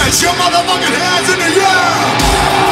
Get your motherfucking hands in the air!